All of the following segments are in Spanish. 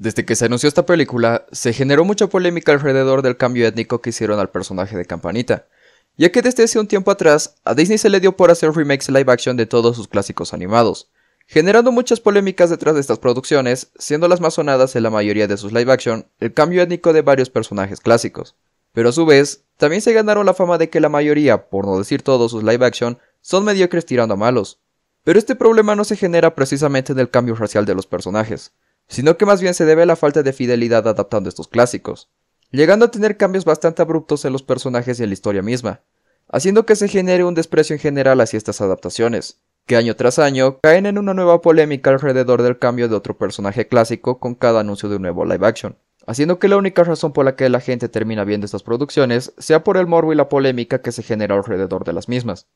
Desde que se anunció esta película, se generó mucha polémica alrededor del cambio étnico que hicieron al personaje de Campanita, ya que desde hace un tiempo atrás a Disney se le dio por hacer remakes live action de todos sus clásicos animados, generando muchas polémicas detrás de estas producciones, siendo las más sonadas en la mayoría de sus live action el cambio étnico de varios personajes clásicos. Pero a su vez, también se ganaron la fama de que la mayoría, por no decir todos sus live action, son mediocres tirando a malos. Pero este problema no se genera precisamente en el cambio racial de los personajes, sino que más bien se debe a la falta de fidelidad adaptando estos clásicos, llegando a tener cambios bastante abruptos en los personajes y en la historia misma, haciendo que se genere un desprecio en general hacia estas adaptaciones, que año tras año caen en una nueva polémica alrededor del cambio de otro personaje clásico con cada anuncio de un nuevo live action, haciendo que la única razón por la que la gente termina viendo estas producciones sea por el morbo y la polémica que se genera alrededor de las mismas.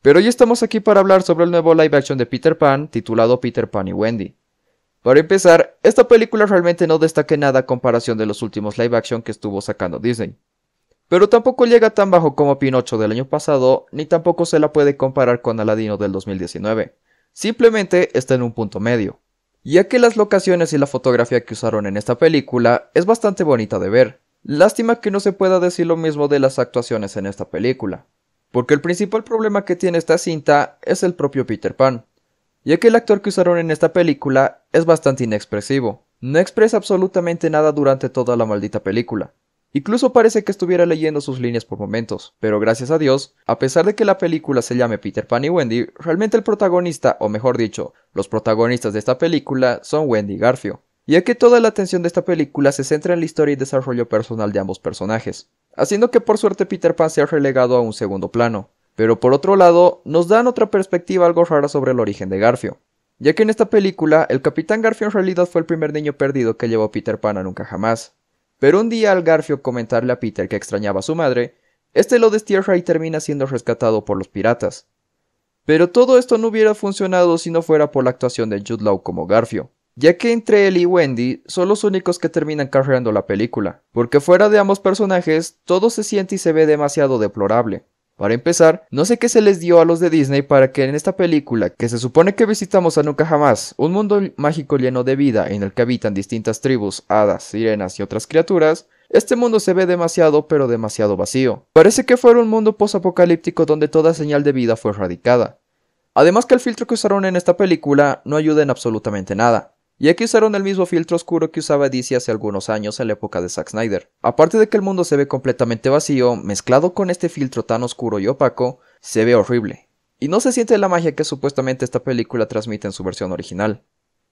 Pero hoy estamos aquí para hablar sobre el nuevo live action de Peter Pan titulado Peter Pan y Wendy, para empezar, esta película realmente no destaca nada a comparación de los últimos live action que estuvo sacando Disney. Pero tampoco llega tan bajo como Pinocho del año pasado, ni tampoco se la puede comparar con Aladino del 2019. Simplemente está en un punto medio. Ya que las locaciones y la fotografía que usaron en esta película es bastante bonita de ver. Lástima que no se pueda decir lo mismo de las actuaciones en esta película. Porque el principal problema que tiene esta cinta es el propio Peter Pan ya que el actor que usaron en esta película es bastante inexpresivo. No expresa absolutamente nada durante toda la maldita película. Incluso parece que estuviera leyendo sus líneas por momentos, pero gracias a Dios, a pesar de que la película se llame Peter Pan y Wendy, realmente el protagonista, o mejor dicho, los protagonistas de esta película son Wendy y Garfio, ya que toda la atención de esta película se centra en la historia y desarrollo personal de ambos personajes, haciendo que por suerte Peter Pan sea relegado a un segundo plano, pero por otro lado, nos dan otra perspectiva algo rara sobre el origen de Garfio, ya que en esta película el Capitán Garfio en realidad fue el primer niño perdido que llevó Peter Pan a nunca jamás. Pero un día al Garfio comentarle a Peter que extrañaba a su madre, este lo destierra y termina siendo rescatado por los piratas. Pero todo esto no hubiera funcionado si no fuera por la actuación de Jude Law como Garfio, ya que entre él y Wendy son los únicos que terminan carreando la película, porque fuera de ambos personajes todo se siente y se ve demasiado deplorable. Para empezar, no sé qué se les dio a los de Disney para que en esta película, que se supone que visitamos a nunca jamás, un mundo mágico lleno de vida en el que habitan distintas tribus, hadas, sirenas y otras criaturas, este mundo se ve demasiado pero demasiado vacío. Parece que fuera un mundo posapocalíptico donde toda señal de vida fue erradicada. Además que el filtro que usaron en esta película no ayuda en absolutamente nada y aquí usaron el mismo filtro oscuro que usaba DC hace algunos años en la época de Zack Snyder. Aparte de que el mundo se ve completamente vacío, mezclado con este filtro tan oscuro y opaco, se ve horrible. Y no se siente la magia que supuestamente esta película transmite en su versión original.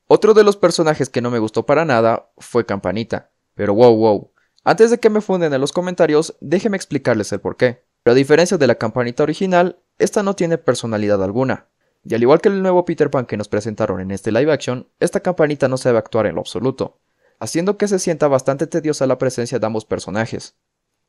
Otro de los personajes que no me gustó para nada fue Campanita. Pero wow wow. Antes de que me funden en los comentarios, déjenme explicarles el porqué. Pero a diferencia de la Campanita original, esta no tiene personalidad alguna. Y al igual que el nuevo Peter Pan que nos presentaron en este live action, esta campanita no sabe actuar en lo absoluto, haciendo que se sienta bastante tediosa la presencia de ambos personajes.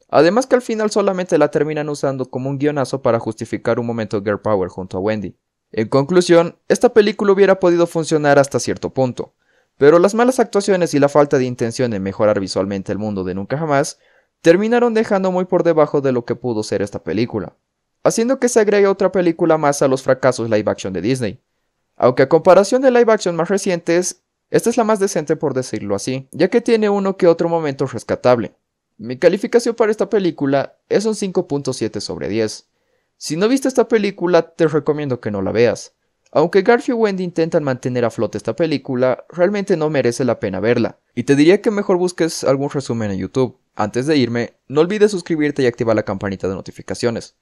Además que al final solamente la terminan usando como un guionazo para justificar un momento girl power junto a Wendy. En conclusión, esta película hubiera podido funcionar hasta cierto punto, pero las malas actuaciones y la falta de intención en mejorar visualmente el mundo de Nunca Jamás terminaron dejando muy por debajo de lo que pudo ser esta película haciendo que se agregue otra película más a los fracasos live action de Disney. Aunque a comparación de live action más recientes, esta es la más decente por decirlo así, ya que tiene uno que otro momento rescatable. Mi calificación para esta película es un 5.7 sobre 10. Si no viste esta película, te recomiendo que no la veas. Aunque Garfield y Wendy intentan mantener a flote esta película, realmente no merece la pena verla, y te diría que mejor busques algún resumen en YouTube. Antes de irme, no olvides suscribirte y activar la campanita de notificaciones.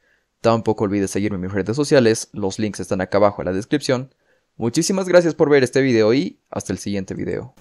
Tampoco olvides seguirme en mis redes sociales, los links están acá abajo en la descripción. Muchísimas gracias por ver este video y hasta el siguiente video.